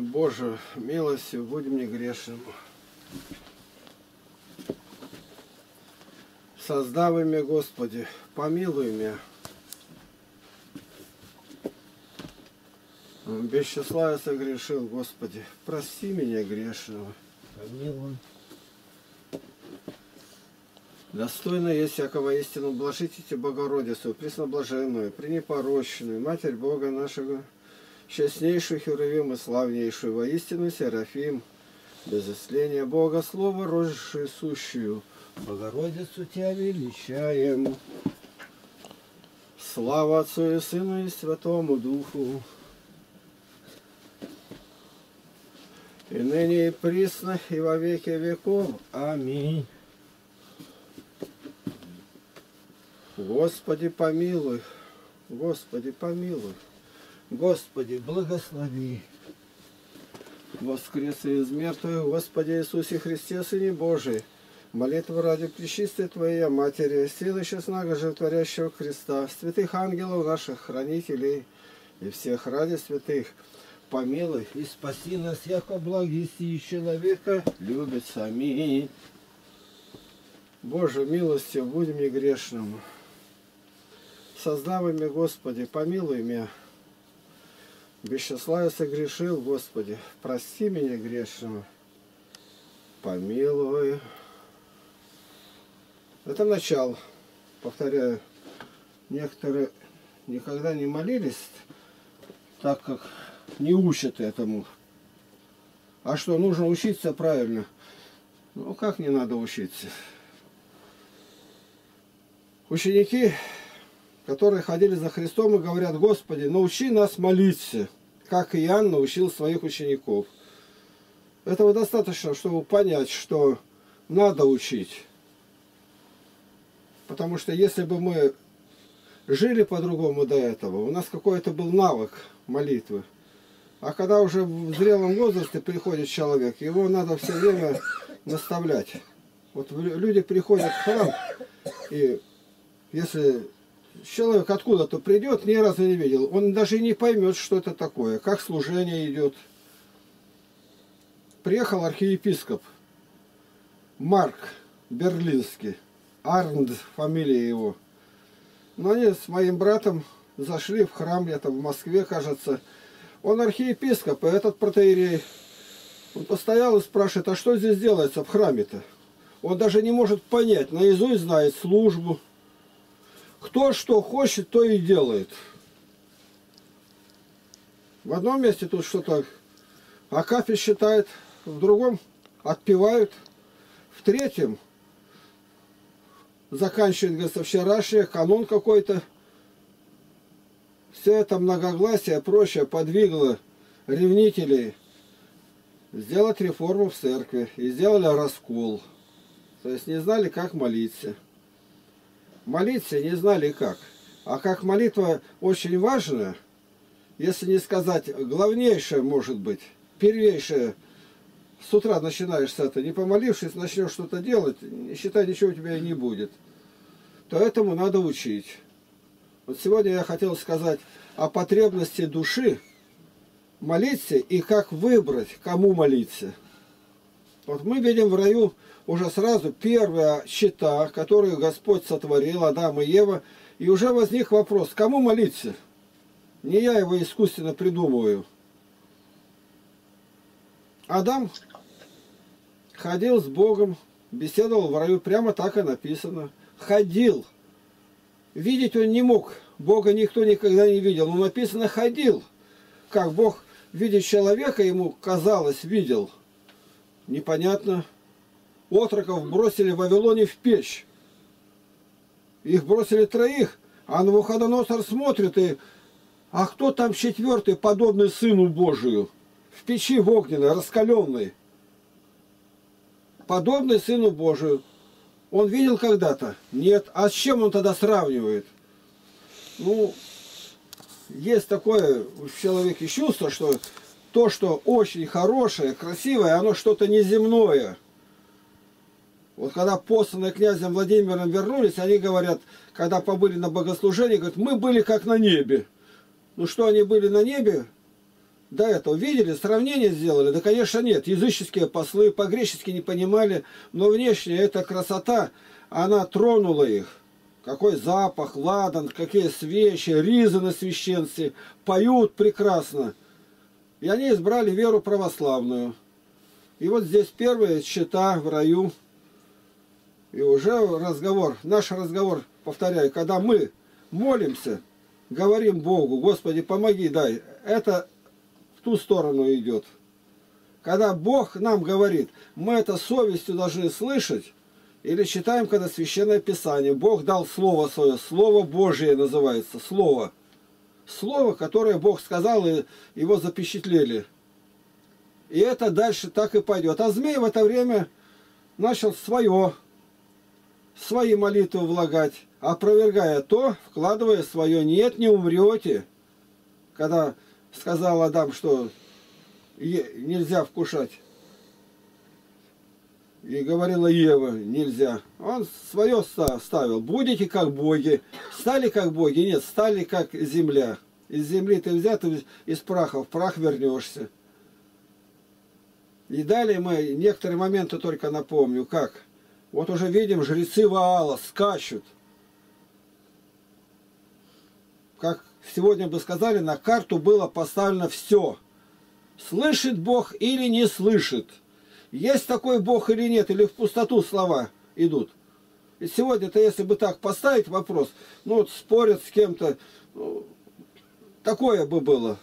Боже, милостью будь мне грешным. Создав имя Господи, помилуй меня. Без числа я согрешил, Господи, прости меня грешного. Помилуй. Достойно есть всякого истину, блажите Богородицу, пресноблаженную, пренепорочную, Матерь Бога нашего, честнейшую Херувим и славнейшую, воистину Серафим, без исления Бога, Слово, рожившую сущую, Богородицу Тебя величаем. Слава Отцу и Сыну и Святому Духу, и ныне и присно, и во веки веков. Аминь. Господи, помилуй, Господи, помилуй, Господи, благослови. Воскрес из мертвых, Господи Иисусе Христе, Сыне Божий, молитва ради Пречистой Твоей Матери, силы честного животворящего Христа, святых ангелов наших, хранителей и всех ради святых, помилуй и спаси нас, яко благисти человека любится. Аминь. Боже, милостью будь мне грешным. Создав имя Господи, помилуй меня. Без числа я согрешил, Господи, прости меня грешного. Помилуй. Это начало. Повторяю, некоторые никогда не молились, так как не учат этому. А что, нужно учиться правильно? Ну, как не надо учиться? Ученики которые ходили за Христом и говорят, Господи, научи нас молиться, как Иоанн научил своих учеников. Этого достаточно, чтобы понять, что надо учить. Потому что если бы мы жили по-другому до этого, у нас какой-то был навык молитвы. А когда уже в зрелом возрасте приходит человек, его надо все время наставлять. Вот люди приходят в храм, и если человек откуда-то придет, ни разу не видел, он даже не поймет, что это такое, как служение идет. Приехал архиепископ Марк Берлинский, Арнд, фамилия его. Но они с моим братом зашли в храм, где-то в Москве, кажется. Он архиепископ, и этот протеерей. Он постоял и спрашивает, а что здесь делается в храме-то? Он даже не может понять, наизусть знает службу, кто что хочет, то и делает. В одном месте тут что-то Акафи считает, в другом отпевают, в третьем заканчивает, говорится, вчерашнее, канон какой-то. Все это многогласие прочее подвигло ревнителей сделать реформу в церкви и сделали раскол. То есть не знали, как молиться молиться не знали как. А как молитва очень важная, если не сказать главнейшая, может быть, первейшая, с утра начинаешь с этого, не помолившись, начнешь что-то делать, считай, ничего у тебя и не будет, то этому надо учить. Вот сегодня я хотел сказать о потребности души молиться и как выбрать, кому молиться. Вот мы видим в раю уже сразу первая щита, которую Господь сотворил, Адам и Ева, и уже возник вопрос, кому молиться? Не я его искусственно придумываю. Адам ходил с Богом, беседовал в раю, прямо так и написано. Ходил. Видеть он не мог. Бога никто никогда не видел. Но написано ходил. Как Бог видит человека, ему казалось, видел. Непонятно отроков бросили в Вавилоне в печь. Их бросили троих, а Навуходоносор смотрит и... А кто там четвертый, подобный Сыну Божию? В печи в огненной, раскаленной. Подобный Сыну Божию. Он видел когда-то? Нет. А с чем он тогда сравнивает? Ну, есть такое в человеке чувство, что то, что очень хорошее, красивое, оно что-то неземное. Вот когда посланные князем Владимиром вернулись, они говорят, когда побыли на богослужении, говорят, мы были как на небе. Ну что они были на небе? до этого видели, сравнение сделали? Да, конечно, нет. Языческие послы по-гречески не понимали, но внешне эта красота, она тронула их. Какой запах, ладан, какие свечи, ризы на священстве, поют прекрасно. И они избрали веру православную. И вот здесь первые счета в раю. И уже разговор, наш разговор, повторяю, когда мы молимся, говорим Богу, Господи, помоги, дай, это в ту сторону идет. Когда Бог нам говорит, мы это совестью должны слышать, или читаем, когда Священное Писание, Бог дал Слово Свое, Слово Божие называется, Слово. Слово, которое Бог сказал, и его запечатлели. И это дальше так и пойдет. А змей в это время начал свое, свои молитвы влагать, опровергая то, вкладывая свое «нет, не умрете». Когда сказал Адам, что нельзя вкушать. И говорила Ева, нельзя. Он свое ставил. Будете как боги. Стали как боги? Нет, стали как земля. Из земли ты взят, из праха в прах вернешься. И далее мы некоторые моменты только напомню. Как? Вот уже видим, жрецы Ваала скачут. Как сегодня бы сказали, на карту было поставлено все. Слышит Бог или не слышит. Есть такой Бог или нет, или в пустоту слова идут. И сегодня-то, если бы так поставить вопрос, ну вот спорят с кем-то, ну, такое бы было.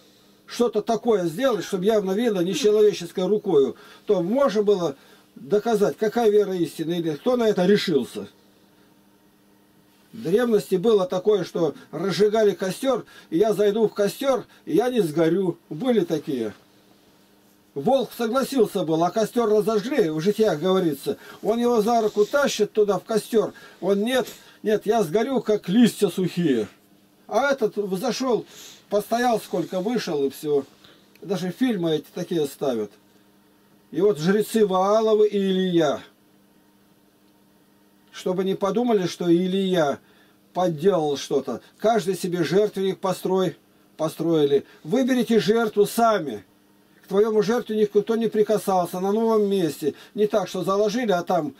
Что-то такое сделать, чтобы явно видно нечеловеческой рукою, то можно было доказать, какая вера истина, или кто на это решился. В древности было такое, что разжигали костер, и я зайду в костер, и я не сгорю. Были такие. Волк согласился был, а костер разожгли, в житиях говорится. Он его за руку тащит туда, в костер. Он, нет, нет, я сгорю, как листья сухие. А этот зашел, постоял сколько, вышел и все. Даже фильмы эти такие ставят. И вот жрецы Вааловы и Илья. Чтобы не подумали, что Илья подделал что-то. Каждый себе жертвенник построй, построили. Выберите жертву сами твоему жертвеннику никто не прикасался на новом месте. Не так, что заложили, а там,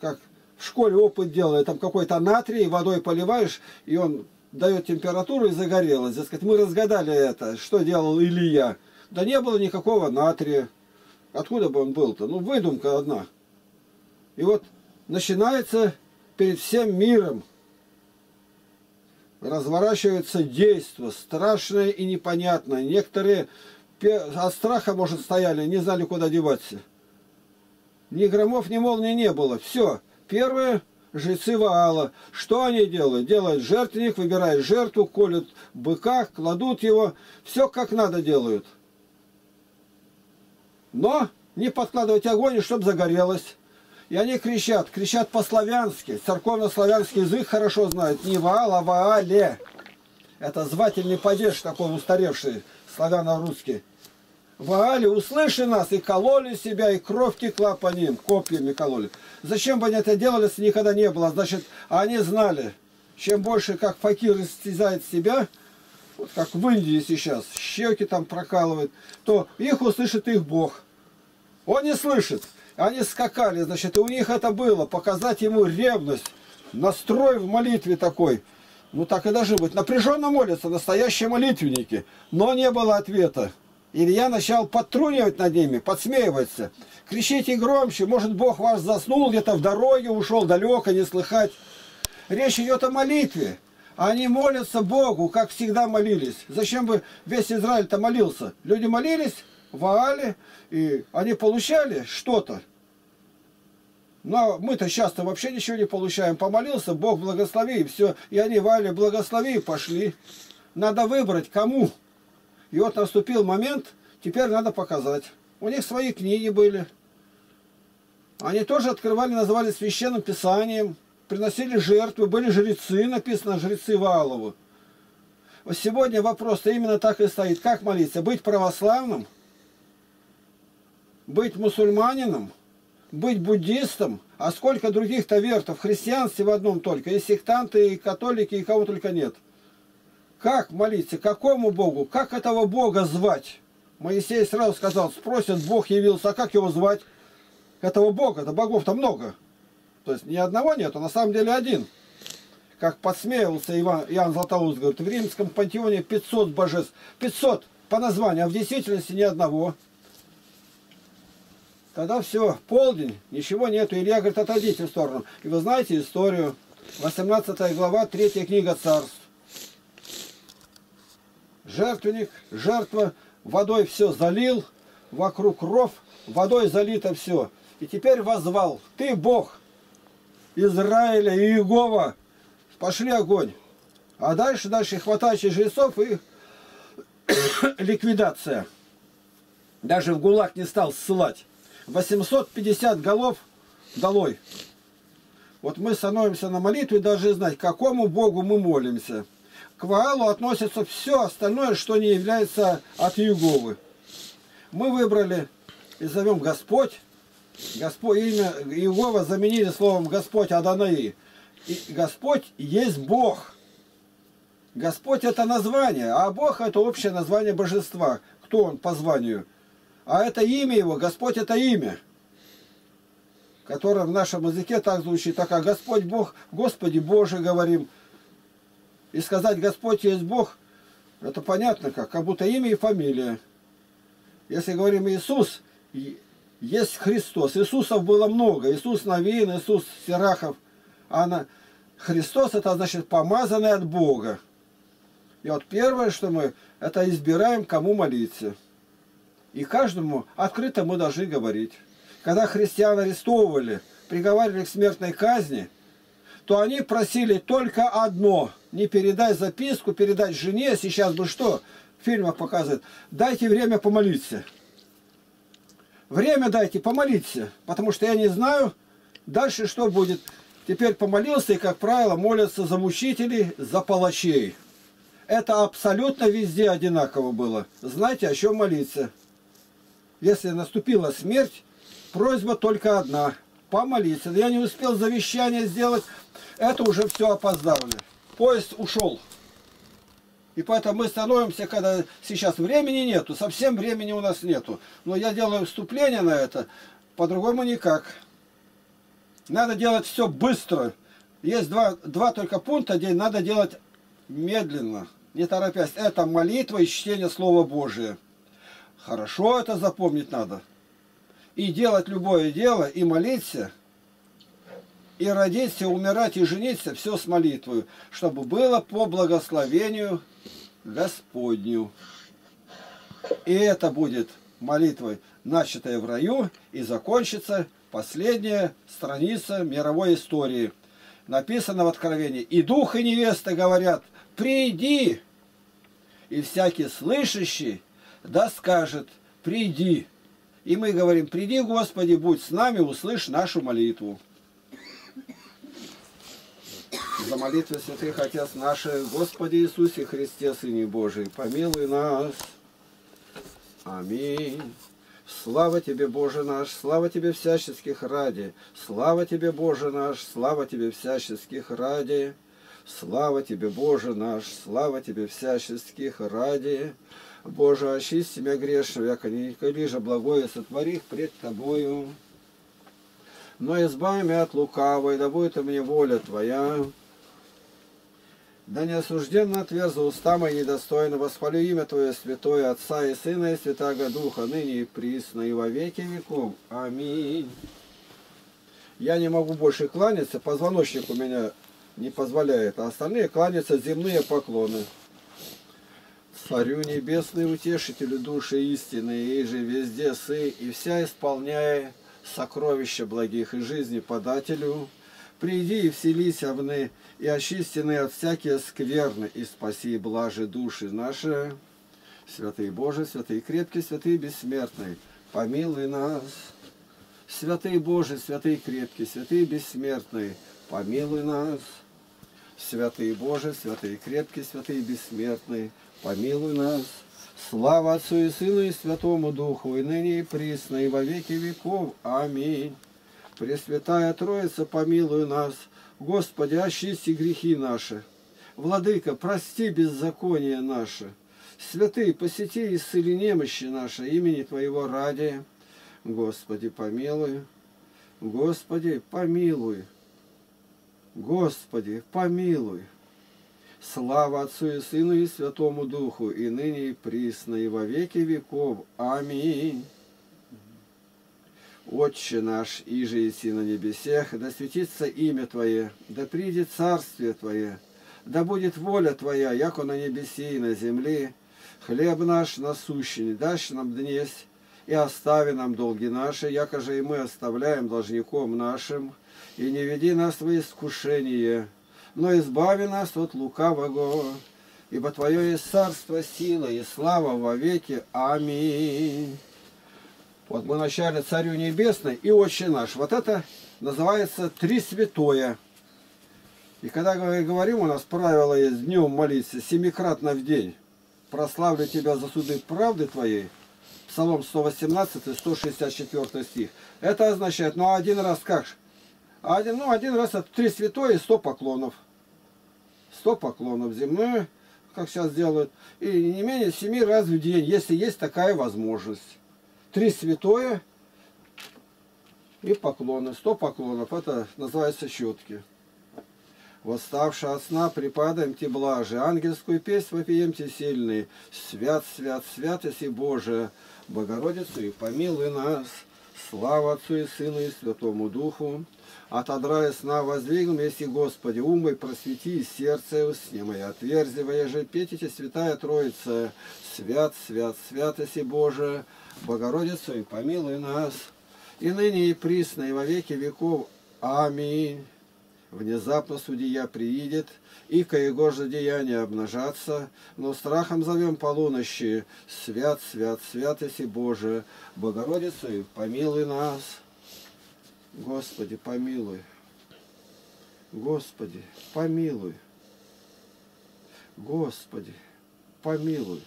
как в школе опыт делали, там какой-то натрий, водой поливаешь, и он дает температуру и загорелось. Дескать, мы разгадали это, что делал Илья. Да не было никакого натрия. Откуда бы он был-то? Ну, выдумка одна. И вот начинается перед всем миром разворачивается действо, страшное и непонятное. Некоторые от страха, может, стояли, не знали, куда деваться. Ни громов, ни молнии не было. Все. Первые жрецы Ваала. Что они делают? Делают жертвенник, выбирают жертву, колют быка, кладут его. Все как надо делают. Но не подкладывать огонь, чтобы загорелось. И они кричат, кричат по-славянски. Церковно-славянский язык хорошо знают. Не Ваал, а Ваале. Это звательный падеж такой устаревший славяно-русский. Ваали, услыши нас, и кололи себя, и кровь текла по ним, копьями кололи. Зачем бы они это делали, если никогда не было? Значит, они знали, чем больше, как факир истязает себя, вот как в Индии сейчас, щеки там прокалывают, то их услышит их Бог. Он не слышит. Они скакали, значит, и у них это было, показать ему ревность, настрой в молитве такой – ну так и должны быть. Напряженно молятся настоящие молитвенники. Но не было ответа. Илья начал подтрунивать над ними, подсмеиваться. Кричите громче, может Бог вас заснул где-то в дороге, ушел далеко, не слыхать. Речь идет о молитве. Они молятся Богу, как всегда молились. Зачем бы весь Израиль-то молился? Люди молились, Ваали, и они получали что-то. Но мы-то часто вообще ничего не получаем. Помолился, Бог благослови, и все. И они вали, благослови, и пошли. Надо выбрать, кому. И вот наступил момент, теперь надо показать. У них свои книги были. Они тоже открывали, называли священным писанием, приносили жертвы, были жрецы, написано жрецы Ваалову. Вот сегодня вопрос-то именно так и стоит. Как молиться? Быть православным? Быть мусульманином? Быть буддистом, а сколько других-то вертов, в христианстве в одном только, и сектанты, и католики, и кого только нет. Как молиться? Какому Богу? Как этого Бога звать? Моисей сразу сказал, спросят, Бог явился, а как его звать? Этого Бога, да богов-то много. То есть ни одного нету, на самом деле один. Как подсмеивался Иван, Иоанн Златоуст, говорит, в римском пантеоне 500 божеств. 500 по названию, а в действительности ни одного. Тогда все, полдень, ничего нету. Илья говорит, отойдите в сторону. И вы знаете историю. 18 глава, 3 книга царств. Жертвенник, жертва, водой все залил, вокруг ров, водой залито все. И теперь возвал, ты Бог Израиля и Иегова, пошли огонь. А дальше, дальше хватающие жрецов и ликвидация. Даже в ГУЛАГ не стал ссылать. 850 голов долой. Вот мы становимся на молитву и должны знать, какому Богу мы молимся. К Ваалу относится все остальное, что не является от Юговы. Мы выбрали и зовем Господь. Господь имя Иегова заменили словом Господь Аданаи. И Господь есть Бог. Господь это название, а Бог это общее название божества. Кто он по званию? А это имя его, Господь это имя, которое в нашем языке так звучит, так как Господь Бог, Господи Боже говорим. И сказать Господь есть Бог, это понятно как, как будто имя и фамилия. Если говорим Иисус, есть Христос. Иисусов было много. Иисус Новин, Иисус Серахов. А на... Христос это значит помазанный от Бога. И вот первое, что мы, это избираем, кому молиться. И каждому открыто мы должны говорить. Когда христиан арестовывали, приговаривали к смертной казни, то они просили только одно. Не передай записку, передать жене. Сейчас бы что? В фильмах показывают. Дайте время помолиться. Время дайте, помолиться. Потому что я не знаю, дальше что будет. Теперь помолился, и, как правило, молятся за мучителей, за палачей. Это абсолютно везде одинаково было. Знаете, о чем молиться? Если наступила смерть, просьба только одна – помолиться. Я не успел завещание сделать, это уже все опоздали. Поезд ушел. И поэтому мы становимся, когда сейчас времени нету, совсем времени у нас нету. Но я делаю вступление на это, по-другому никак. Надо делать все быстро. Есть два, два только пункта, где надо делать медленно, не торопясь. Это молитва и чтение Слова Божия. Хорошо это запомнить надо. И делать любое дело, и молиться, и родиться, умирать, и жениться, все с молитвой, чтобы было по благословению Господню. И это будет молитвой, начатая в раю, и закончится последняя страница мировой истории. Написано в Откровении, и дух, и невеста говорят, приди, и всякий слышащий да скажет, приди. И мы говорим, приди, Господи, будь с нами, услышь нашу молитву. За молитвы святых Отец наши, Господи Иисусе Христе, Сыне Божий, помилуй нас. Аминь. Слава Тебе, Боже наш, слава Тебе всяческих ради, слава Тебе, Боже наш, слава Тебе всяческих ради, слава Тебе, Боже наш, слава Тебе всяческих ради. Боже, очисти меня грешного, яко не же благое сотвори пред Тобою. Но избави меня от лукавой, да будет мне воля Твоя. Да не осужденно отверзу уста мои недостойно, восхвалю имя Твое святое, Отца и Сына и Святаго Духа, ныне и присно, и во веки веков. Аминь. Я не могу больше кланяться, позвоночник у меня не позволяет, а остальные кланяться земные поклоны. Царю небесный, утешителю души истины, и же везде сы, и вся исполняя сокровища благих и жизни подателю, приди и вселись овны, и очистины от всякие скверны, и спаси блажи души наши. Святый Боже, святый крепкий, святый бессмертный, помилуй нас. Святый Боже, святый крепкий, святый бессмертный, помилуй нас. Святый Боже, святый крепкий, святый бессмертный, помилуй нас. Слава Отцу и Сыну и Святому Духу, и ныне и присно, и во веки веков. Аминь. Пресвятая Троица, помилуй нас. Господи, очисти грехи наши. Владыка, прости беззаконие наше. Святый, посети и исцели немощи наши имени Твоего ради. Господи, помилуй. Господи, помилуй. Господи, помилуй. Слава Отцу и Сыну и Святому Духу, и ныне и присно, и во веки веков. Аминь. Отче наш, иже и на небесех, да светится имя Твое, да придет царствие Твое, да будет воля Твоя, яко на небеси и на земле. Хлеб наш насущный дашь нам днесь, и остави нам долги наши, яко же и мы оставляем должником нашим, и не веди нас в искушение, но избави нас от лукавого, ибо Твое есть царство, сила и слава во веки. Аминь. Вот мы начали Царю Небесный и Отче наш. Вот это называется Три Святое. И когда говорим, у нас правило есть днем молиться семикратно в день. Прославлю Тебя за суды правды Твоей. Псалом 118, 164 стих. Это означает, ну один раз как? Один, ну один раз это три святое и сто поклонов. Сто поклонов земное, как сейчас делают. И не менее семи раз в день, если есть такая возможность три святое и поклоны. Сто поклонов. Это называется щетки. Восставши от сна, припадаемте блажи, ангельскую песнь вопиемте сильный. Свят, свят, святость и Божия, Богородицу и помилуй нас. Слава Отцу и Сыну и Святому Духу. Отодрая сна воздвигл вместе Господи, ум мой просвети, сердце усни мое отверзи, воеже петите, святая Троица, свят, свят, святость и Божия, Богородицу и помилуй нас, и ныне и присно, и во веки веков. Аминь. Внезапно судья приидет, и ко его же деяния обнажаться, но страхом зовем полунощи, свят, свят, святость и Божия, Богородицу и помилуй нас. Господи, помилуй. Господи, помилуй. Господи, помилуй.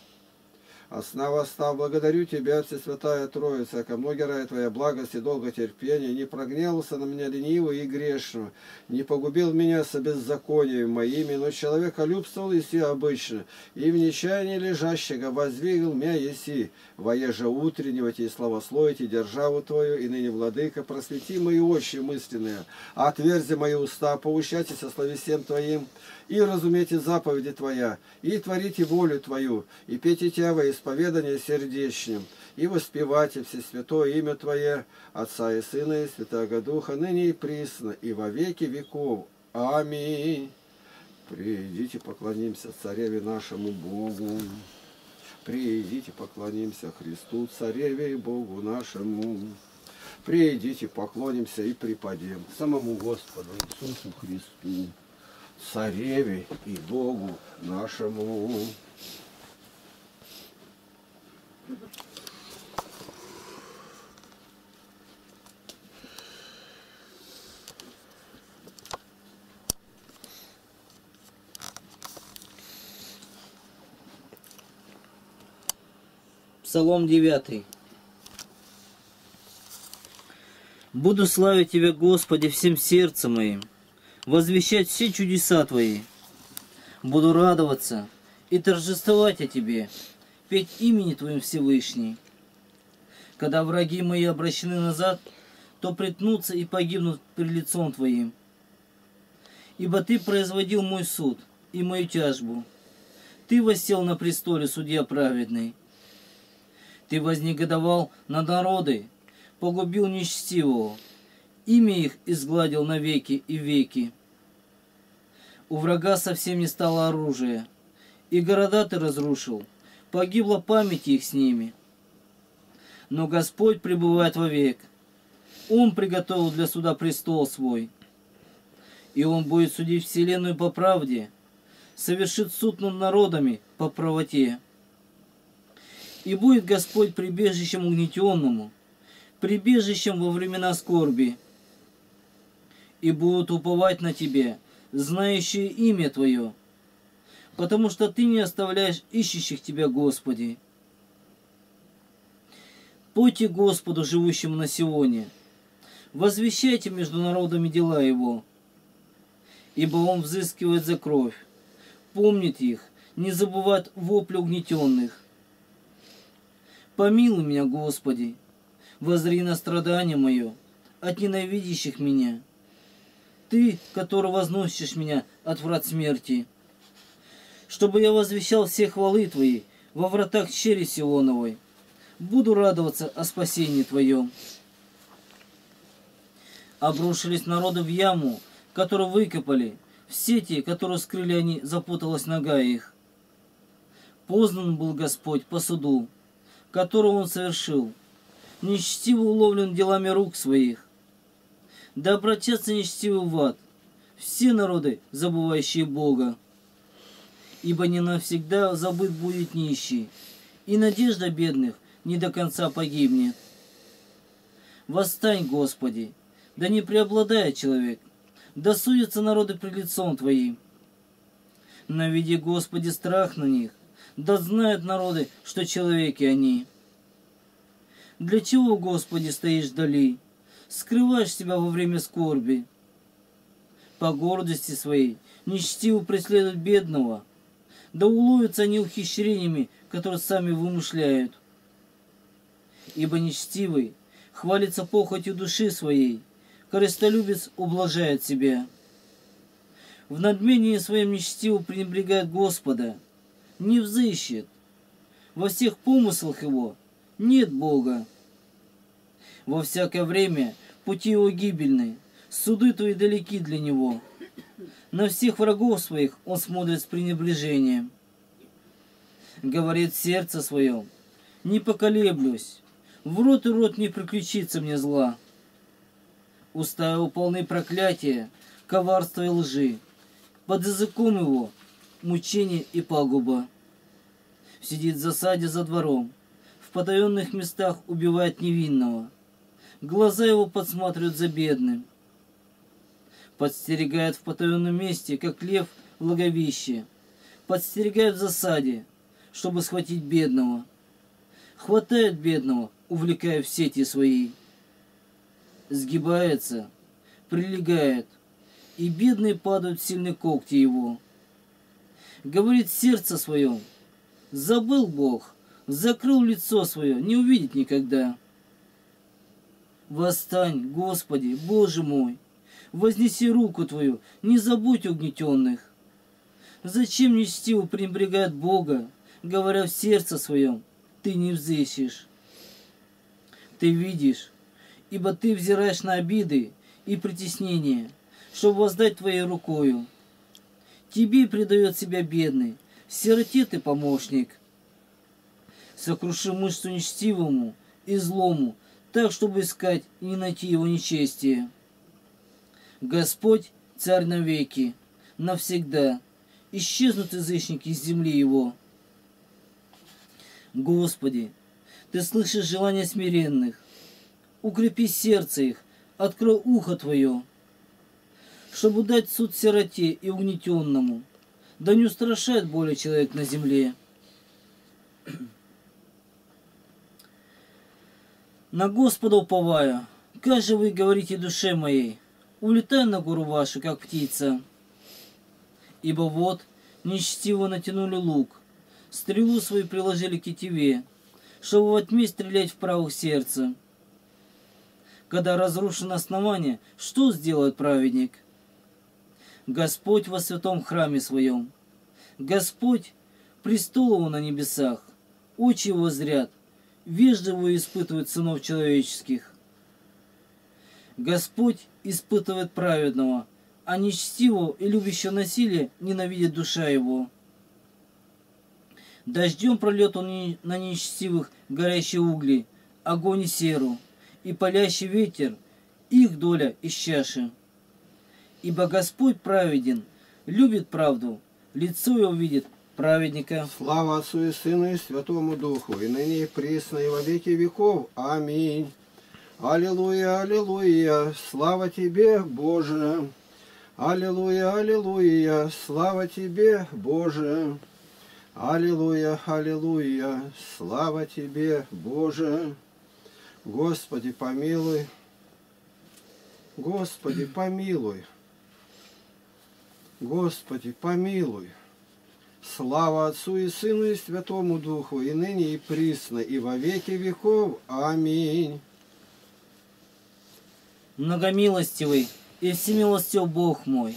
Основа став, благодарю Тебя, Всесвятая Троица, ко многие ради Твоя благость и долготерпение, не прогневался на меня ленивого и грешного, не погубил меня со беззаконием моими, но человека любствовал еси обычно, и в нечаянии лежащего воздвигл меня еси, воеже утреннего и славословите державу Твою, и ныне, Владыка, просвети мои очи мысленные, отверзи мои уста, поучайтесь о словесем Твоим, и разумейте заповеди Твоя, и творите волю Твою, и пейте Тебя исповедание сердечным, и воспевайте все святое имя Твое, Отца и Сына и Святого Духа, ныне и присно, и во веки веков. Аминь. Придите, поклонимся Цареве нашему Богу. Придите, поклонимся Христу, Цареве и Богу нашему. Придите, поклонимся и припадем самому Господу Иисусу Христу цареве и Богу нашему. Псалом 9. Буду славить Тебя, Господи, всем сердцем моим возвещать все чудеса Твои. Буду радоваться и торжествовать о Тебе, петь имени Твоим Всевышний. Когда враги мои обращены назад, то притнутся и погибнут пред лицом Твоим. Ибо Ты производил мой суд и мою тяжбу. Ты восел на престоле, судья праведный. Ты вознегодовал на народы, погубил нечестивого, имя их изгладил навеки и веки. У врага совсем не стало оружия, и города ты разрушил, погибла память их с ними. Но Господь пребывает вовек, Он приготовил для суда престол свой, и Он будет судить вселенную по правде, совершит суд над народами по правоте. И будет Господь прибежищем угнетенному, прибежищем во времена скорби, и будут уповать на Тебе, знающие имя Твое, потому что Ты не оставляешь ищущих Тебя, Господи. Пойте Господу, живущему на Сионе, возвещайте между народами дела Его, ибо Он взыскивает за кровь, помнит их, не забывает вопли угнетенных. Помилуй меня, Господи, возри на страдание мое от ненавидящих меня. Ты, который возносишь меня от врат смерти, чтобы я возвещал все хвалы Твои во вратах щели Сионовой. Буду радоваться о спасении Твоем. Обрушились народы в яму, которую выкопали, в сети, которую скрыли они, запуталась нога их. Познан был Господь по суду, которого Он совершил, нечтиво уловлен делами рук своих. Да обратятся нечтивы в ад, все народы, забывающие Бога. Ибо не навсегда забыт будет нищий, и надежда бедных не до конца погибнет. Восстань, Господи, да не преобладает человек, да судятся народы пред лицом Твоим. Наведи, Господи, страх на них, да знают народы, что человеки они. Для чего, Господи, стоишь вдали? Скрываешь себя во время скорби. По гордости своей нечтиво преследуют бедного, да уловятся они ухищрениями, которые сами вымышляют. Ибо нечтивый хвалится похотью души своей, корыстолюбец ублажает себя. В надмении своем нечтиво пренебрегает Господа, не взыщет. Во всех помыслах его нет Бога. Во всякое время пути его гибельны, суды твои далеки для него. На всех врагов своих он смотрит с пренебрежением. Говорит сердце своем, не поколеблюсь, в рот и рот не приключится мне зла. Уста его полны проклятия, коварства и лжи. Под языком его мучение и пагуба. Сидит в засаде за двором, в потаенных местах убивает невинного. Глаза его подсматривают за бедным. Подстерегает в потаенном месте, как лев в логовище. Подстерегает в засаде, чтобы схватить бедного. Хватает бедного, увлекая в сети свои. Сгибается, прилегает, и бедные падают в сильные когти его. Говорит сердце своем, забыл Бог, закрыл лицо свое, не увидит никогда. Восстань, Господи, Боже мой, вознеси руку Твою, не забудь угнетенных. Зачем нечтиво пренебрегает Бога, говоря в сердце своем, ты не взыщешь? Ты видишь, ибо ты взираешь на обиды и притеснения, чтобы воздать твоей рукою. Тебе предает себя бедный, сироте ты помощник сокруши мышцу нечтивому и злому, так, чтобы искать и не найти его нечестие. Господь – царь навеки, навсегда, исчезнут язычники из земли его. Господи, Ты слышишь желания смиренных, укрепи сердце их, открой ухо Твое, чтобы дать суд сироте и угнетенному, да не устрашает более человек на земле. На Господа уповаю. Как же вы говорите душе моей, улетай на гору вашу, как птица. Ибо вот нечтиво натянули лук, стрелу свою приложили к тетиве, чтобы во тьме стрелять в правых сердце. Когда разрушено основание, что сделает праведник? Господь во святом храме своем. Господь престол его на небесах. Очи его зрят, вежливо испытывает сынов человеческих. Господь испытывает праведного, а нечтивого и любящего насилие ненавидит душа его. Дождем прольет он на нечестивых горящие угли, огонь и серу, и палящий ветер, их доля из чаши. Ибо Господь праведен, любит правду, лицо его видит праведника. Слава Отцу и Сыну и Святому Духу, и ныне и присно, и во веки веков. Аминь. Аллилуйя, аллилуйя, слава Тебе, Боже. Аллилуйя, аллилуйя, слава Тебе, Боже. Аллилуйя, аллилуйя, слава Тебе, Боже. Господи, помилуй. Господи, помилуй. Господи, помилуй. Слава Отцу и Сыну и Святому Духу, и ныне и присно, и во веки веков. Аминь. Многомилостивый и всемилостив Бог мой,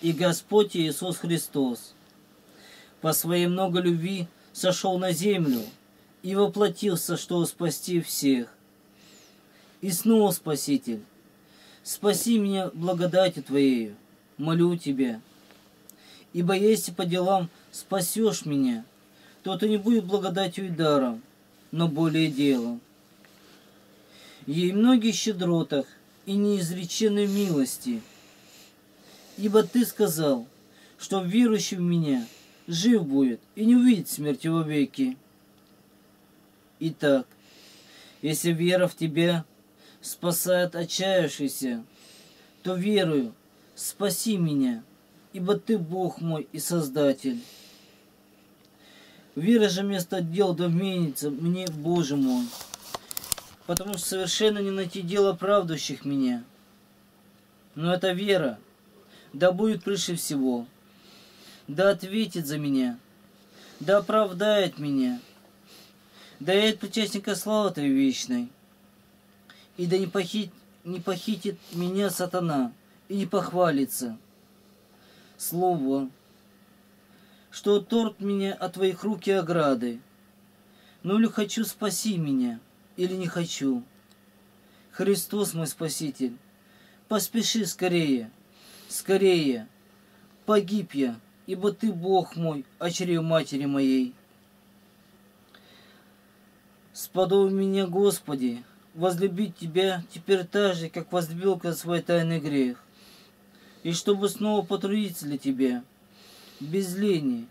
и Господь Иисус Христос, по своей много любви сошел на землю и воплотился, чтобы спасти всех. И снова, Спаситель, спаси меня благодатью Твоею, молю Тебя, ибо если по делам спасешь меня, то это не будет благодатью и даром, но более делом. Ей многие щедротах и неизреченной милости, ибо Ты сказал, что верующий в меня жив будет и не увидит смерти во веки. Итак, если вера в Тебя спасает отчаявшийся, то верую, спаси меня, ибо Ты Бог мой и Создатель. Вера же вместо дел да вменится мне, Боже мой, потому что совершенно не найти дел оправдывающих меня. Но эта вера, да будет прежде всего, да ответит за меня, да оправдает меня, да явит причастника славы Твоей вечной, и да не, похит, не похитит меня сатана, и не похвалится. Слово, что торт меня от Твоих рук и ограды, ну или хочу спаси меня, или не хочу. Христос мой Спаситель, поспеши скорее, скорее, погиб я, ибо Ты Бог мой, о чреве матери моей. Сподобай меня, Господи, возлюбить Тебя теперь так же, как возлюбил свой тайный грех, и чтобы снова потрудиться для Тебя, без лени,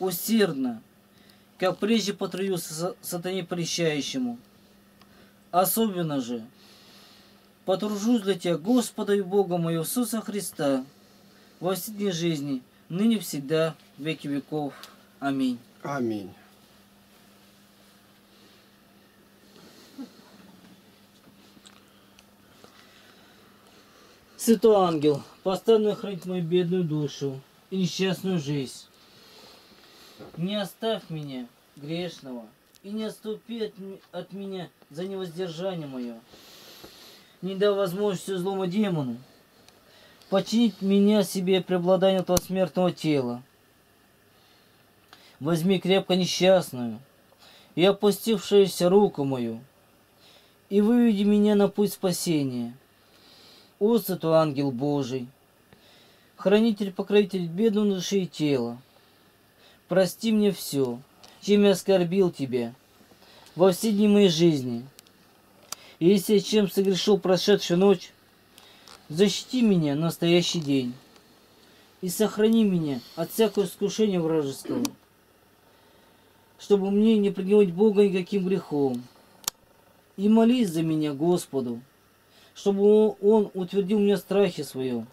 усердно, как прежде потрудился сатане прещающему. Особенно же, потружусь для Тебя, Господа и Бога моего Иисуса Христа, во все дни жизни, ныне всегда, веки веков. Аминь. Аминь. Святой ангел, поставь хранить мою бедную душу и несчастную жизнь. Не оставь меня, грешного, и не отступи от, от меня за невоздержание мое. Не дай возможности злому демону починить меня себе преобладание этого смертного тела. Возьми крепко несчастную и опустившуюся руку мою, и выведи меня на путь спасения. О, святой ангел Божий, хранитель-покровитель бедного души и тела, прости мне все, чем я оскорбил тебя во все дни моей жизни. И если я чем согрешил прошедшую ночь, защити меня на настоящий день и сохрани меня от всякого искушения вражеского, чтобы мне не пригневать Бога никаким грехом. И молись за меня Господу, чтобы Он утвердил меня в страхе своем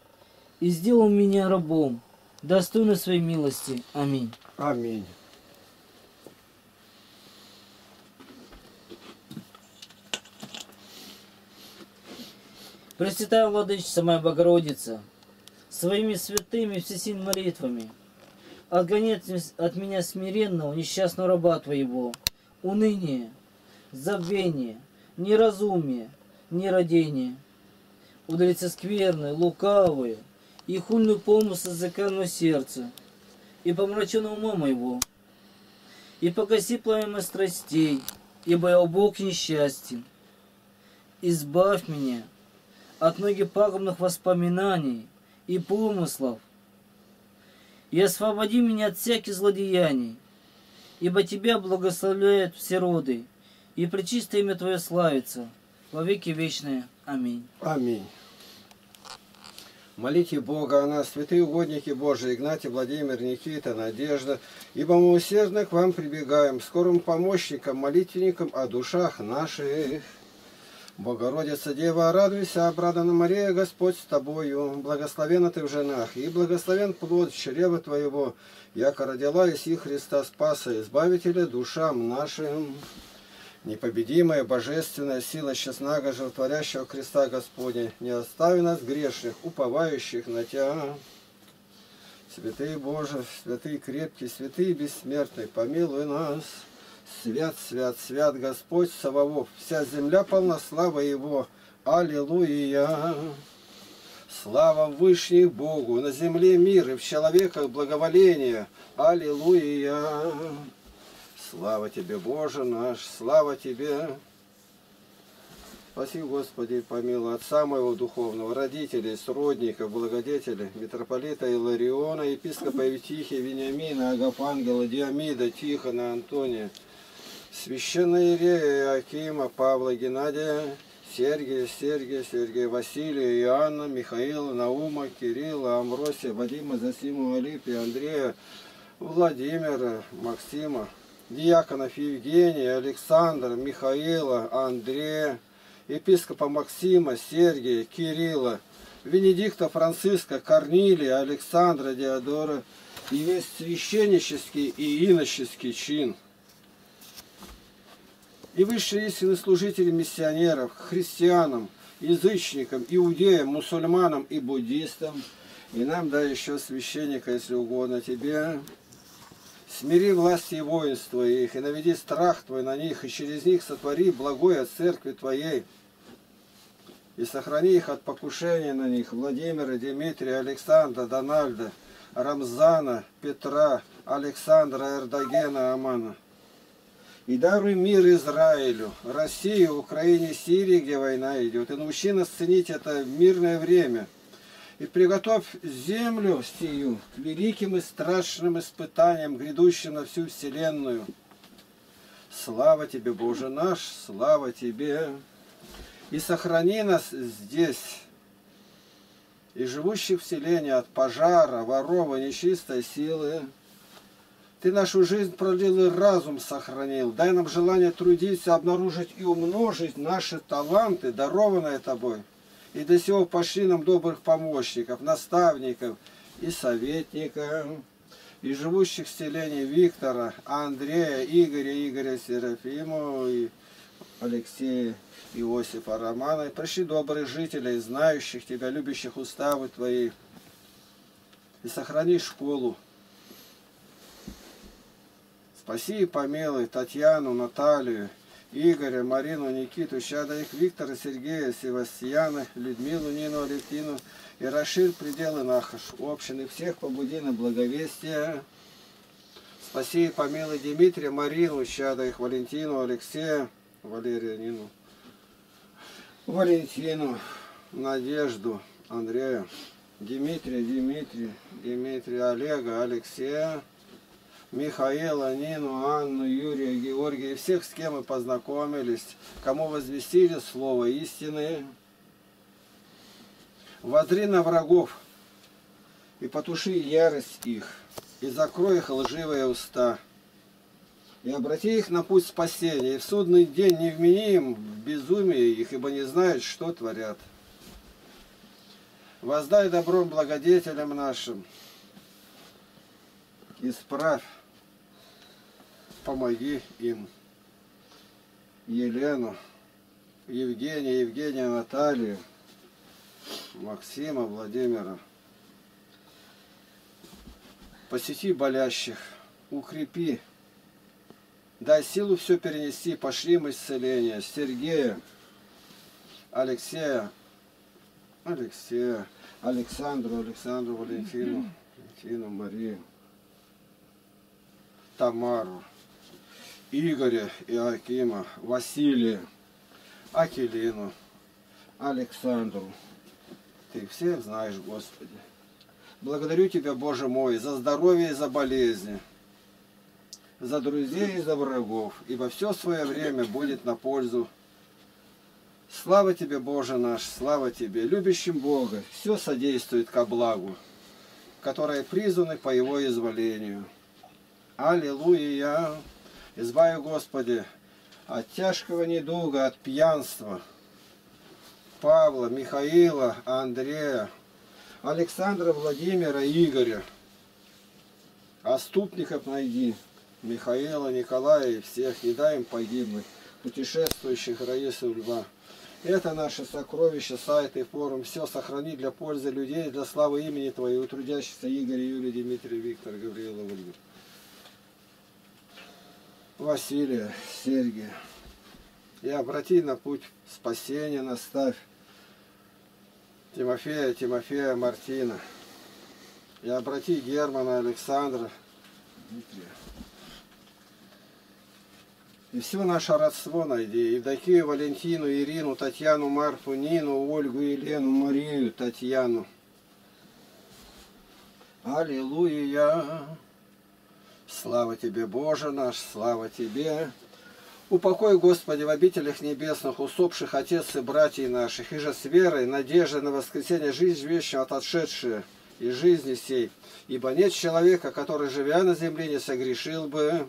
и сделал меня рабом, достойной своей милости. Аминь. Аминь. Пресвятая Владычица моя Богородица, своими святыми всесильными молитвами, отгони от меня смиренного, несчастного раба Твоего, уныние, забвение, неразумие, нерадение, удалится скверное, лукавое и хульную помысл языка сердца, и помраченного ума моего, и погаси пламя страстей, ибо я Бог несчастен. Избавь меня от многих пагубных воспоминаний и помыслов, и освободи меня от всяких злодеяний, ибо Тебя благословляют все роды, и пречистое имя Твое славится во веки вечные. Аминь. Аминь. Молите Бога о нас, святые угодники Божии, Игнатий, Владимир, Никита, Надежда, ибо мы усердно к вам прибегаем, скорым помощникам, молитвенникам о душах наших. Богородица Дева, радуйся, обрадана Мария, Господь с тобою, благословена ты в женах, и благословен плод чрева твоего, яко родила Иси Христа Спаса, Избавителя душам нашим. Непобедимая божественная сила честного животворящего креста Господня, не остави нас грешных, уповающих на Тебя. Святый Боже, святый крепкий, святый бессмертный, помилуй нас. Свят, свят, свят Господь Саваоф, вся земля полна славы Его. Аллилуйя! Слава Вышних Богу, на земле мир и в человеках благоволение. Аллилуйя! Слава Тебе, Боже наш, слава Тебе! Спаси, Господи, помилуй отца моего духовного, родителей, сродников, благодетелей, митрополита Илариона, епископа Евтихия, Вениамина, Агафангела, Диамида, Тихона, Антония, священная Ирея, Акима, Павла, Геннадия, Сергия, Сергия, Сергия, Василия, Иоанна, Михаила, Наума, Кирилла, Амросия, Вадима, Засима, Алипия, Андрея, Владимира, Максима, диаконов Евгения, Александра, Михаила, Андрея, епископа Максима, Сергия, Кирилла, Венедикта Франциска, Корнилия, Александра, Диодора и весь священнический и иноческий чин. И высшие истины служители миссионеров, христианам, язычникам, иудеям, мусульманам и буддистам, и нам, да, еще священника, если угодно тебе, Смири власти и воинство их, и наведи страх Твой на них, и через них сотвори благое церкви Твоей, и сохрани их от покушения на них, Владимира, Дмитрия, Александра, Дональда, Рамзана, Петра, Александра, Эрдогена, Амана. И даруй мир Израилю, России, Украине, Сирии, где война идет. И научи нас ценить это мирное время – и приготовь землю сию к великим и страшным испытаниям, грядущим на всю вселенную. Слава Тебе, Боже наш, слава Тебе! И сохрани нас здесь, и живущих в селении от пожара, ворова, нечистой силы. Ты нашу жизнь пролил и разум сохранил. Дай нам желание трудиться, обнаружить и умножить наши таланты, дарованные Тобой и до сего пошли нам добрых помощников, наставников и советников, и живущих в селении Виктора, Андрея, Игоря, Игоря Серафимова, и Алексея, Иосифа Романа. И пришли добрых жителей, знающих Тебя, любящих уставы Твои, и сохрани школу. Спаси и помилуй Татьяну, Наталью, Игоря, Марину, Никиту, Щада их, Виктора, Сергея, Севастьяна, Людмилу, Нину, Алевтину и расширь пределы Нахаш, общины всех побуди на благовестие. Спаси и помилуй Дмитрия, Марину, Щада их, Валентину, Алексея, Валерия, Нину, Валентину, Надежду, Андрея, Дмитрия, Дмитрия, Дмитрия, Олега, Алексея, Михаила, Нину, Анну, Юрия, Георгия, всех, с кем мы познакомились, кому возвестили слово истины. Возри на врагов и потуши ярость их, и закрой их лживые уста, и обрати их на путь спасения, и в судный день не вмени им в безумие их, ибо не знают, что творят. Воздай добром благодетелям нашим, исправь помоги им. Елену, Евгения, Евгения, Наталью, Максима, Владимира. Посети болящих, укрепи, дай силу все перенести, пошли мы исцеление. Сергея, Алексея, Алексея, Александру, Александру, Валентину, Валентину, Марию, Тамару, Игоря Иоакима, Василия, Акелину, Александру. Ты всех знаешь, Господи. Благодарю Тебя, Боже мой, за здоровье и за болезни, за друзей и за врагов, ибо все свое время будет на пользу. Слава Тебе, Боже наш, слава Тебе, любящим Бога, все содействует ко благу, которые призваны по Его изволению. Аллилуйя! Избави, Господи, от тяжкого недуга, от пьянства. Павла, Михаила, Андрея, Александра, Владимира, Игоря. Оступников найди, Михаила, Николая и всех, не дай им погибнуть, путешествующих Раису Льва. Это наше сокровище, сайт и форум. Все сохрани для пользы людей, для славы имени Твоего, трудящихся Игорь, Юлия, Дмитрий, Виктор, Гавриила, Ольга. Василия, Сергия. И обрати на путь спасения, наставь. Тимофея, Тимофея, Мартина. И обрати Германа, Александра, Дмитрия. И все наше родство найди. Евдокию, Валентину, Ирину, Татьяну, Марфу, Нину, Ольгу, Елену, Марию, Татьяну. Аллилуйя! Слава Тебе, Боже наш, слава Тебе! Упокой, Господи, в обителях небесных, усопших отец и братьев наших, и же с верой, надеждой на воскресение жизнь вечную отошедшие из жизни сей. Ибо нет человека, который, живя на земле, не согрешил бы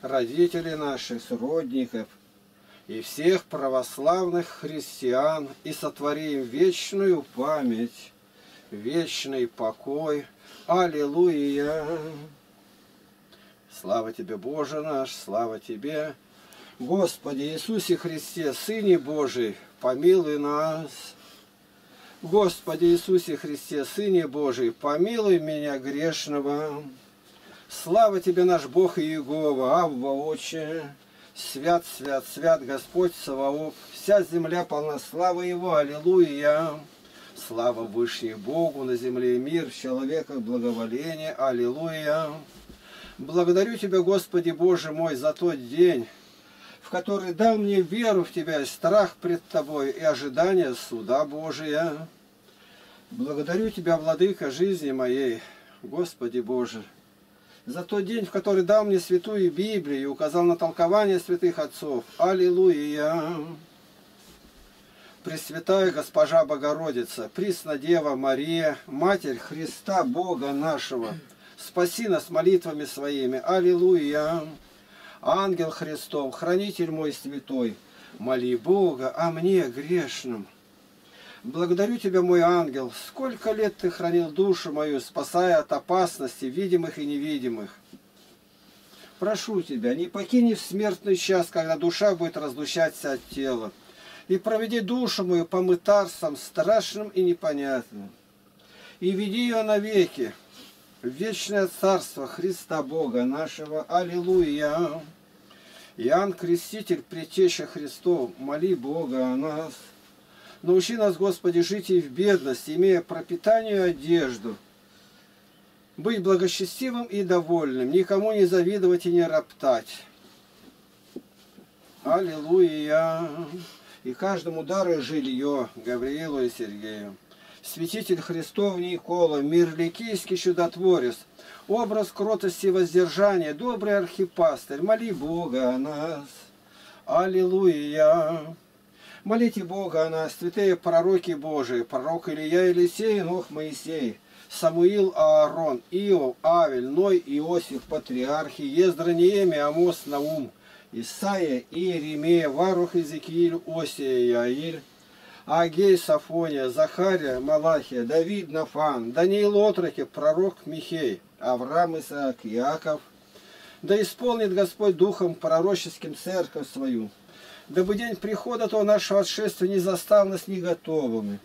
родителей наших, сродников и всех православных христиан, и сотвори им вечную память, вечный покой. Аллилуйя! Слава Тебе, Боже наш, слава Тебе! Господи Иисусе Христе, Сыне Божий, помилуй нас. Господи Иисусе Христе, Сыне Божий, помилуй меня грешного. Слава Тебе, наш Бог Иегова, Авва Отче, свят, свят, свят Господь Саваоф, вся земля полна славы Его, Аллилуйя. Слава Вышней Богу, на земле мир, в человеках благоволение, Аллилуйя. Благодарю Тебя, Господи Боже мой, за тот день, в который дал мне веру в Тебя, страх пред Тобой и ожидание суда Божия. Благодарю Тебя, Владыка жизни моей, Господи Боже, за тот день, в который дал мне святую Библию и указал на толкование святых отцов. Аллилуйя! Пресвятая Госпожа Богородица, Дева Мария, Матерь Христа Бога нашего, спаси нас молитвами своими. Аллилуйя! Ангел Христов, хранитель мой святой, моли Бога о мне грешном. Благодарю Тебя, мой ангел, сколько лет Ты хранил душу мою, спасая от опасностей, видимых и невидимых. Прошу Тебя, не покини в смертный час, когда душа будет разлучаться от тела, и проведи душу мою по мытарствам страшным и непонятным, и веди ее навеки, вечное царство Христа Бога нашего. Аллилуйя! Иоанн Креститель, Притеча Христов, моли Бога о нас. Научи нас, Господи, жить и в бедности, имея пропитание и одежду, быть благочестивым и довольным, никому не завидовать и не роптать. Аллилуйя! И каждому дары жилье Гавриилу и Сергею святитель Христов Никола, мир ликийский чудотворец, образ кротости и воздержания, добрый архипастырь, моли Бога о нас. Аллилуйя! Молите Бога о нас, святые пророки Божии, пророк Илья, Елисей, Нох, Моисей, Самуил, Аарон, Иов, Авель, Ной, Иосиф, Патриархи, Ездра, Амос, Наум, Исаия, Иеремия, Варух, Иезекииль, Осия, Яиль, Агей, Сафония, Захария, Малахия, Давид, Нафан, Даниил Отроки, пророк Михей, Авраам, Исаак, Иаков. Да исполнит Господь Духом пророческим церковь свою, дабы день прихода то нашего отшествия не застал нас не готовыми,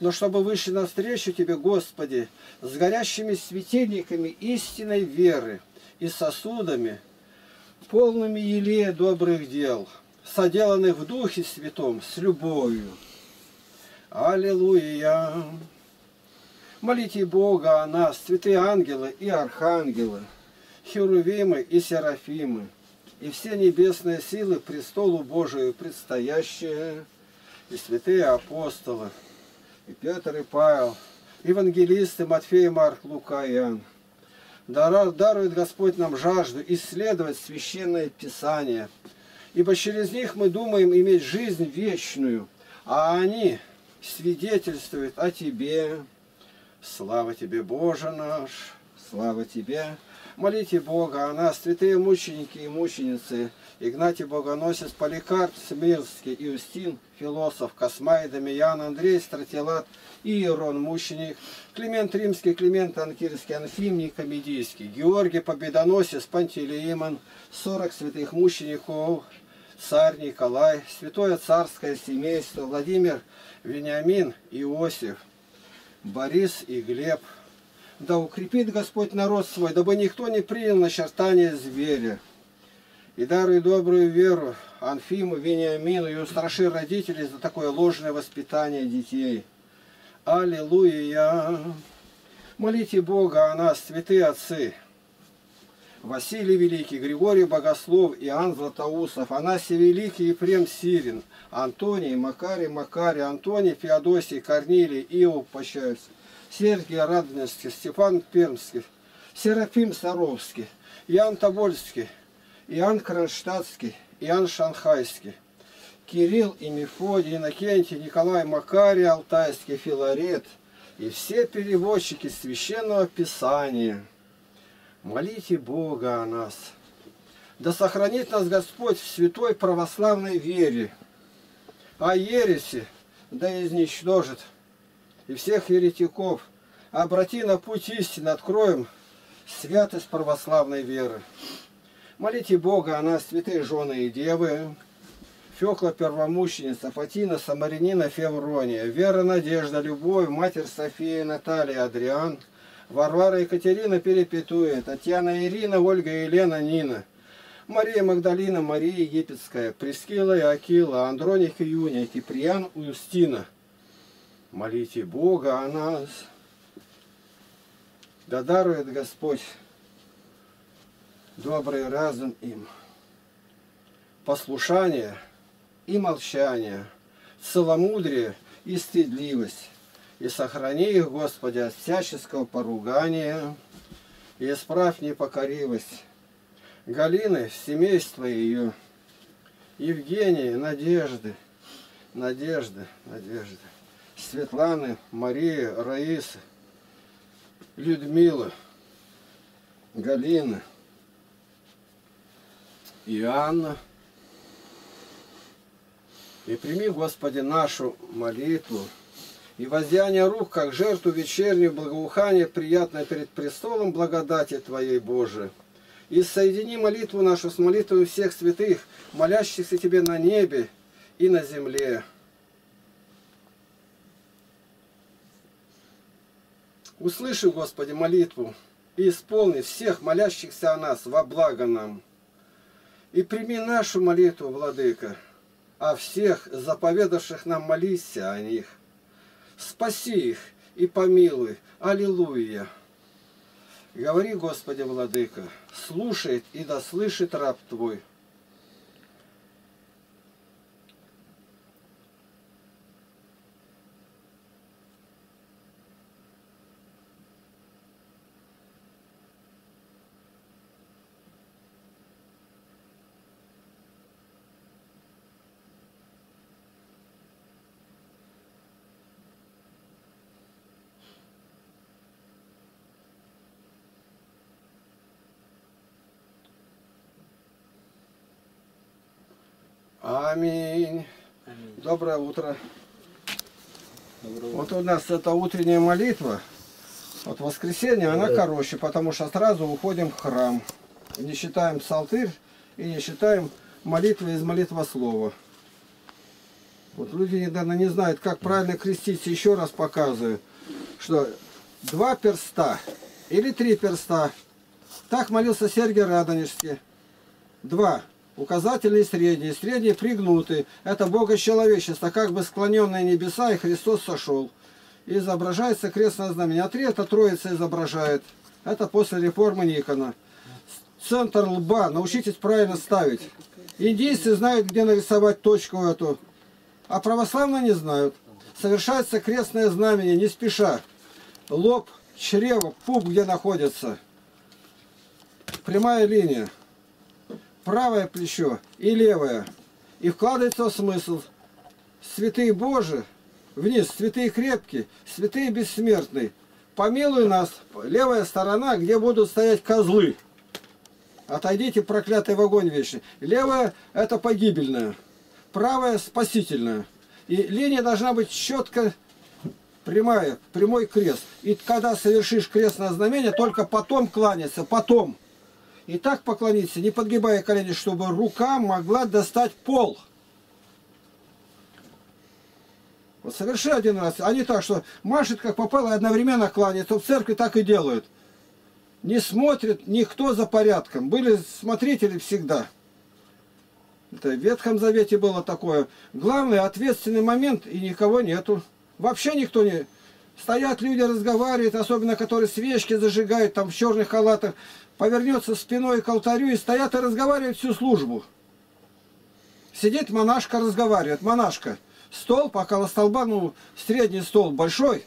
но чтобы вышли навстречу Тебе, Господи, с горящими светильниками истинной веры и сосудами, полными елея добрых дел, соделанных в Духе Святом с любовью. Аллилуйя! Молите Бога о нас, святые ангелы и архангелы, херувимы и серафимы, и все небесные силы престолу Божию предстоящие, и святые апостолы, и Петр и Павел, евангелисты Матфей, Марк, Лука и Иоанн. Дарует Господь нам жажду исследовать Священное Писание, ибо через них мы думаем иметь жизнь вечную, а они свидетельствует о Тебе. Слава Тебе, Боже наш, слава Тебе. Молите Бога о нас, святые мученики и мученицы, Игнатий Богоносец, Поликарп, Смирский, Иустин, философ, Космай, Дамиян, Андрей, Стратилат, Иерон, мученик, Климент Римский, Климент Анкирский, Анфим Никомедийский, Георгий Победоносец, Пантелеимон, 40 святых мучеников, царь Николай, святое царское семейство, Владимир, Вениамин, Иосиф, Борис и Глеб. Да укрепит Господь народ свой, дабы никто не принял начертание зверя. И даруй добрую веру Анфиму, Вениамину и устраши родителей за такое ложное воспитание детей. Аллилуйя! Молите Бога о нас, святые отцы, Василий Великий, Григорий Богослов, Иоанн Златоусов, Анасий Великий, Ефрем Сирин, Антоний, Макарий, Макарий, Антоний, Феодосий, Корнилий, Иов, Пощаевский, Сергий Радонежский, Степан Пермский, Серафим Саровский, Иоанн Тобольский, Иоанн Кронштадтский, Иоанн Шанхайский, Кирилл и Мефодий, Иннокентий, Николай Макарий, Алтайский, Филарет и все переводчики Священного Писания – Молите Бога о нас. Да сохранит нас Господь в святой православной вере, а ереси да изничтожит и всех еретиков. Обрати на путь истины, откроем святость православной веры. Молите Бога о нас, святые жены и девы, Фекла Первомученица, Фатина, Самаринина, Феврония, Вера, Надежда, Любовь, Матерь София, Наталья, Адриан – Варвара Екатерина Перепетуя, Татьяна Ирина, Ольга Елена Нина, Мария Магдалина, Мария Египетская, Прескила и Акила, Андроник и Юния, Киприан Устина. Молите Бога о нас. Да дарует Господь добрый разум им, послушание и молчание, целомудрие и стыдливость, и сохрани их, Господи, от всяческого поругания, и исправь непокоривость. Галины, семейство ее, Евгении, Надежды, Надежды, Надежды, Светланы, Марии, Раисы, Людмила, Галина, Иоанна. И прими, Господи, нашу молитву, и воздяние рук, как жертву вечернюю, благоухание, приятное перед престолом благодати Твоей, Божией. И соедини молитву нашу с молитвой всех святых, молящихся Тебе на небе и на земле. Услыши, Господи, молитву и исполни всех молящихся о нас во благо нам. И прими нашу молитву, Владыка, а всех заповедавших нам молися о них спаси их и помилуй. Аллилуйя. Говори, Господи, Владыка, слушает и да слышит раб Твой. Аминь. Аминь. Доброе утро. Доброе утро. Вот у нас это утренняя молитва. Вот воскресенье, она короче, потому что сразу уходим в храм. Не считаем псалтырь и не считаем молитвы из молитвослова. Вот люди недавно не знают, как правильно креститься. Еще раз показываю, что два перста или три перста. Так молился Сергий Радонежский. Два указательный средний. Средний пригнутый. Это Бога-человечество, как бы склоненные небеса, и Христос сошел. Изображается крестное знамение. А три это Троица изображает. Это после реформы Никона. Центр лба. Научитесь правильно ставить. Индийцы знают, где нарисовать точку эту. А православные не знают. Совершается крестное знамение, не спеша. Лоб, чрево, пуп где находится. Прямая линия правое плечо и левое. И вкладывается смысл. Святые Божии, вниз, святые крепкие, святые бессмертные. Помилуй нас, левая сторона, где будут стоять козлы. Отойдите, проклятый в огонь вечный. Левая – это погибельная. Правая – спасительная. И линия должна быть четко прямая, прямой крест. И когда совершишь крестное знамение, только потом кланяться, потом. И так поклониться, не подгибая колени, чтобы рука могла достать пол. Вот соверши один раз, а не так, что машет как попало и одновременно кланяется. В церкви так и делают. Не смотрит никто за порядком. Были смотрители всегда. Это в Ветхом Завете было такое. Главный ответственный момент, и никого нету. Вообще никто не... Стоят люди, разговаривают, особенно которые свечки зажигают, там в черных халатах, повернется спиной к алтарю и стоят и разговаривают всю службу. Сидит монашка, разговаривает. Монашка. Стол, около столба, ну, средний стол большой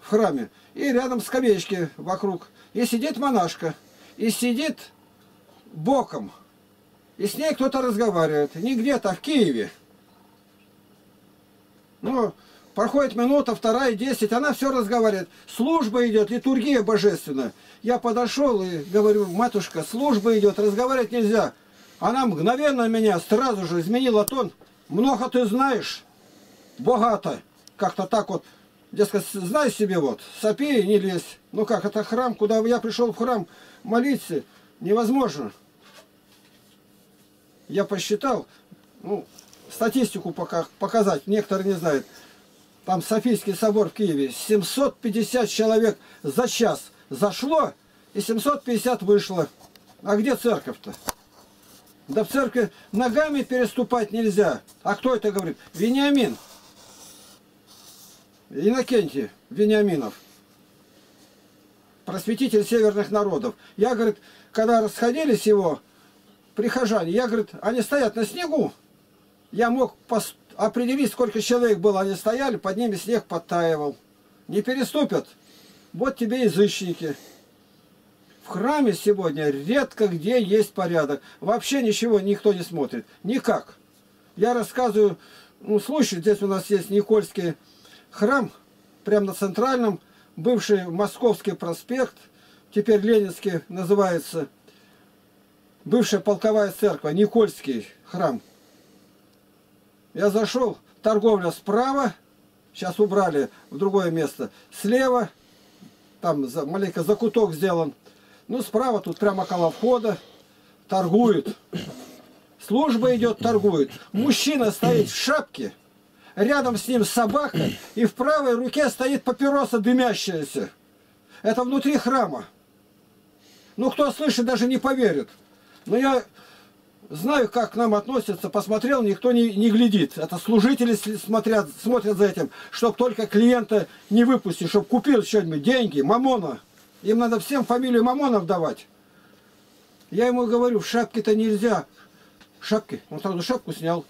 в храме. И рядом скамеечки вокруг. И сидит монашка. И сидит боком. И с ней кто-то разговаривает. Не где-то, а в Киеве. Ну, проходит минута, вторая, десять, она все разговаривает. Служба идет, литургия божественная. Я подошел и говорю, матушка, служба идет, разговаривать нельзя. Она мгновенно меня сразу же изменила тон. Много ты знаешь, богато. Как-то так вот, дескать, знай себе вот, сопи и не лезь. Ну как, это храм, куда я пришел в храм молиться, невозможно я посчитал, ну, статистику пока показать, некоторые не знают. Там Софийский собор в Киеве, 750 человек за час зашло, и 750 вышло. А где церковь-то? Да в церкви ногами переступать нельзя. А кто это говорит? Вениамин. Иннокентий Вениаминов. Просветитель северных народов. Я, говорит, когда расходились его прихожане, я, говорит, они стоят на снегу, я мог определить, сколько человек было, они стояли, под ними снег подтаивал. Не переступят. Вот тебе язычники. В храме сегодня редко где есть порядок. Вообще ничего никто не смотрит. Никак. Я рассказываю, ну, случай, здесь у нас есть Никольский храм, прямо на центральном, бывший Московский проспект, теперь Ленинский называется бывшая полковая церковь, Никольский храм. Я зашел, торговля справа, сейчас убрали в другое место, слева, там маленько закуток сделан, ну справа тут прямо около входа, торгуют. Служба идет, торгует. Мужчина стоит в шапке, рядом с ним собака, и в правой руке стоит папироса дымящаяся. Это внутри храма. Ну, кто слышит, даже не поверит. Но я знаю, как к нам относятся, посмотрел, никто не, не глядит. Это служители смотрят, смотрят за этим, чтобы только клиента не выпустить, чтобы купил что-нибудь, деньги, мамона. Им надо всем фамилию мамонов давать. Я ему говорю, в шапке-то нельзя. Шапки. Он сразу шапку снял.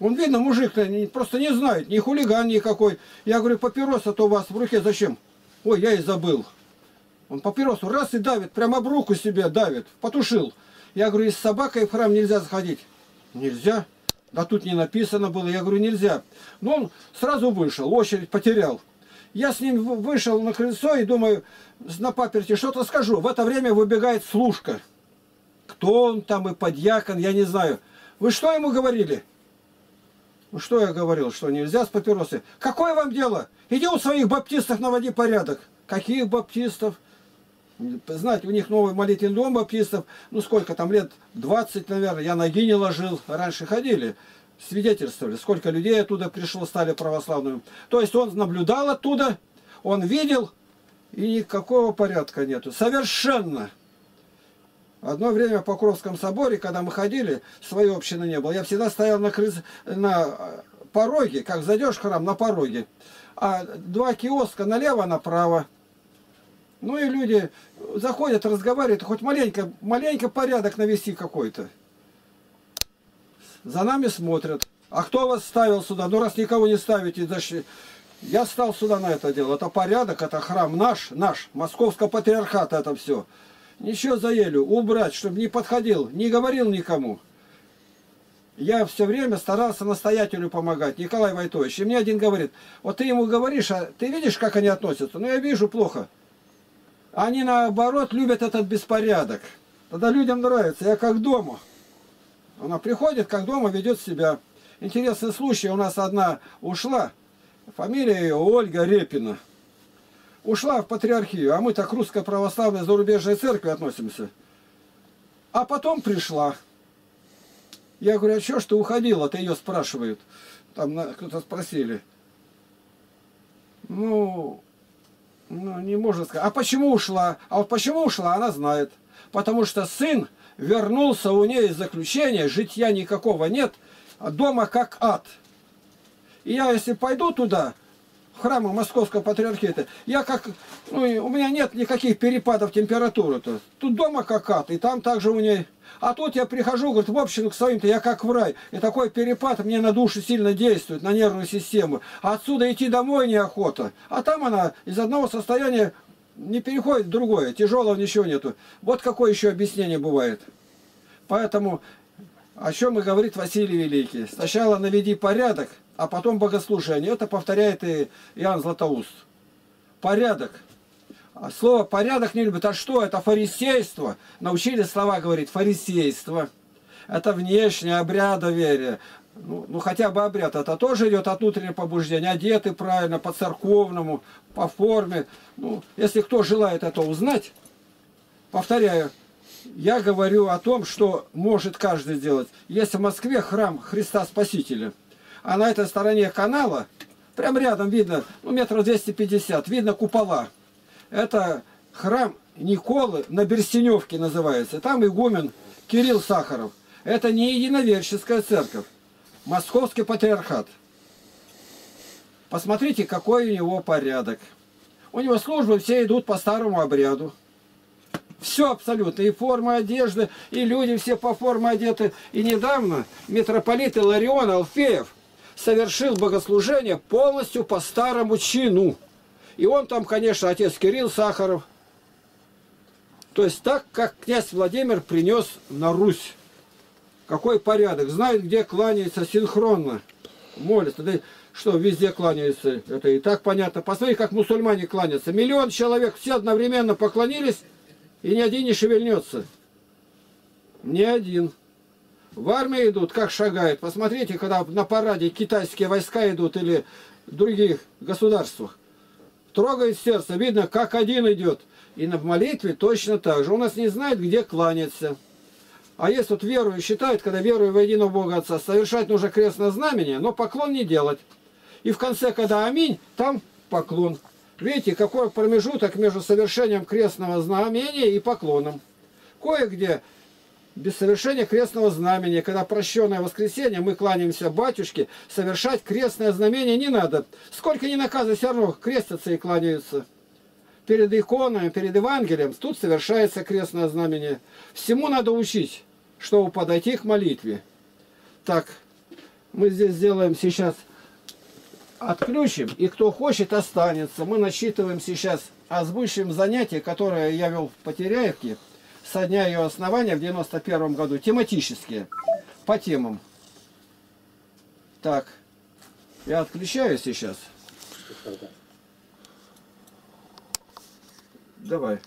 Он, видно, мужик-то просто не знает, ни хулиган никакой. Я говорю, папироса-то у вас в руке зачем? Ой, я и забыл. Он папиросу раз и давит, прямо об руку себе давит, потушил. Я говорю, и с собакой в храм нельзя заходить. Нельзя. Да тут не написано было. Я говорю, нельзя. Но он сразу вышел, очередь потерял. Я с ним вышел на крыльцо и думаю, на паперти что-то скажу. В это время выбегает служка. Кто он там и подьякон, я не знаю. Вы что ему говорили? Ну что я говорил, что нельзя с папиросы? Какое вам дело? Иди у своих баптистов наводи порядок. Каких баптистов? Знаете, у них новый молитвенный дом баптистов, ну сколько там лет, 20, наверное, я ноги не ложил, раньше ходили, свидетельствовали, сколько людей оттуда пришло, стали православными. То есть он наблюдал оттуда, он видел, и никакого порядка нету. Совершенно. Одно время в Покровском соборе, когда мы ходили, своей общины не было, я всегда стоял на, крыс... на пороге, как зайдешь в храм, на пороге. А два киоска налево, направо. Ну и люди заходят, разговаривают, хоть маленько, маленько порядок навести какой-то. За нами смотрят. А кто вас ставил сюда? Ну раз никого не ставите, значит, я стал сюда на это дело. Это порядок, это храм наш, наш, московского патриархата это все. Ничего заели, убрать, чтобы не подходил, не говорил никому. Я все время старался настоятелю помогать, Николай Войтович. И мне один говорит, вот ты ему говоришь, а ты видишь, как они относятся? Ну я вижу плохо. Они наоборот любят этот беспорядок. Тогда людям нравится. Я как дома. Она приходит, как дома ведет себя. Интересный случай. У нас одна ушла. Фамилия ее Ольга Репина. Ушла в патриархию. А мы так к русской православной зарубежной церкви относимся. А потом пришла. Я говорю, а что ж ты уходила? Ты ее спрашивают. Там кто-то спросили. Ну, ну, не можно сказать. А почему ушла? А вот почему ушла, она знает. Потому что сын вернулся у нее из заключения, житья никакого нет, а дома как ад. И я, если пойду туда, в храмы Московского патриархита, я как, ну, у меня нет никаких перепадов температуры-то. Тут дома как ад, и там также у нее. А тут я прихожу, говорит, в общину к своим-то, я как в рай. И такой перепад мне на душу сильно действует, на нервную систему. А отсюда идти домой неохота. А там она из одного состояния не переходит в другое. Тяжелого ничего нету. Вот какое еще объяснение бывает. Поэтому о чем и говорит Василий Великий. Сначала наведи порядок, а потом богослужение. Это повторяет и Иоанн Златоуст. Порядок. А слово порядок не любят. А что? Это фарисейство. Научили слова говорить. Фарисейство. Это внешнее обрядоверие. Ну, ну, хотя бы обряд. Это тоже идет от внутреннего побуждения. Одеты правильно, по церковному, по форме. Ну, если кто желает это узнать, повторяю, я говорю о том, что может каждый сделать. Есть в Москве храм Христа Спасителя. А на этой стороне канала, прям рядом видно, ну, метров 250, видно купола. Это храм Николы на Берсеневке называется. Там игумен Кирилл Сахаров. Это не единоверческая церковь. Московский патриархат. Посмотрите, какой у него порядок. У него службы все идут по старому обряду. Все абсолютно. И форма одежды, и люди все по форме одеты. И недавно митрополит Иларион Алфеев совершил богослужение полностью по старому чину. И он там, конечно, отец Кирилл Сахаров. То есть так, как князь Владимир принес на Русь. Какой порядок. Знает, где кланяется синхронно. Молится. Да что, везде кланяются. Это и так понятно. Посмотри, как мусульмане кланятся. Миллион человек все одновременно поклонились, и ни один не шевельнется. Ни один. В армии идут, как шагают. Посмотрите, когда на параде китайские войска идут или других государствах. Трогает сердце, видно, как один идет. И на молитве точно так же. У нас не знает, где кланяться. А есть вот верую считают, когда верую в единого Бога Отца, совершать нужно крестное знамение, но поклон не делать. И в конце, когда аминь, там поклон. Видите, какой промежуток между совершением крестного знамения и поклоном. Кое-где без совершения крестного знамения, когда прощенное воскресенье, мы кланяемся батюшке, совершать крестное знамение не надо. Сколько ни наказа, все равно крестятся и кланяются. Перед иконами, перед Евангелием, тут совершается крестное знамение. Всему надо учить, чтобы подойти к молитве. Так, мы здесь сделаем сейчас, отключим, и кто хочет, останется. Мы насчитываем сейчас, озвучим занятие, которое я вел в Потеряевке, со дня ее основания в 91 году, тематические, по темам. Так, я отключаю сейчас. Давай.